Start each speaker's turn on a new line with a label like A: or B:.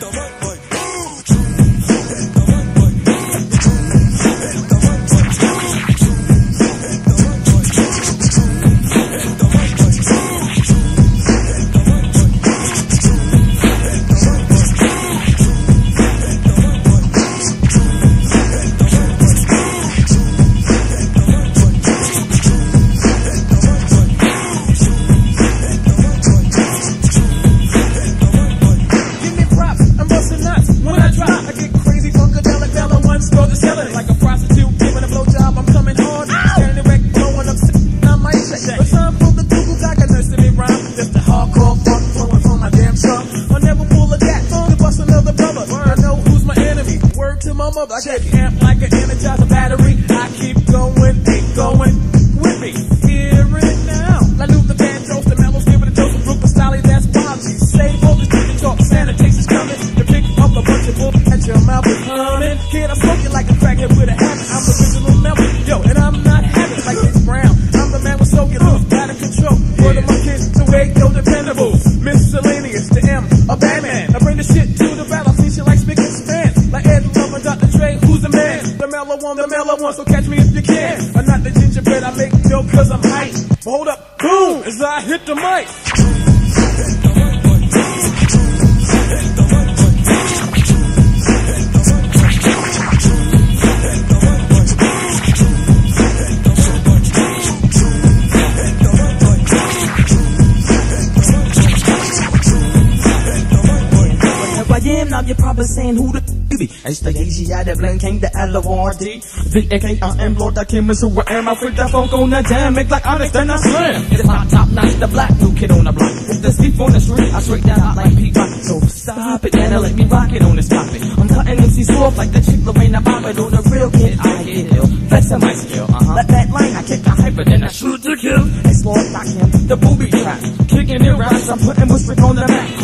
A: Give Word to my mother, I get amp like an energizer battery. I keep going, keep going with me. Hear it now. The band jokes, the mellows, give it a dose of Brooklyn style. That's Bobby. Slave over the talk, sanitation's coming. To pick up a bunch of bull at your mouth is humming. Kid, I smoke you like a crackhead with a habit. I'm the original melon. Yo, and I'm not having like it's brown. I'm the man with soaking look, out of control. Word of my kids to wake, yo, dependable. Mellow one, the mellow one, so catch me if you can. I'm not the gingerbread, I make dope cause I'm hype. But hold up, boom, as I hit the mic.
B: Am, now you're probably saying who the f- be. It's the easy out of Blink King, the L-O-R-D. D-A-K-I-M, Lord, I came who I am. I freak that funk on the jam, make like honest and I slam. It's my top notch, the black new kid on the block. If the sleep on the street, I straight that out like Pete Rock. So stop it, and let me rock it on this topic. I'm cutting MCs off like the chick Lorena Bobbitt on the real kid. I get ill, flexing my skill, uh-huh. Let that line, I kick the hyper, then I shoot to kill. It's Lord Dakim, the booby trap. Kicking it raps, I'm putting Bushwick on the map.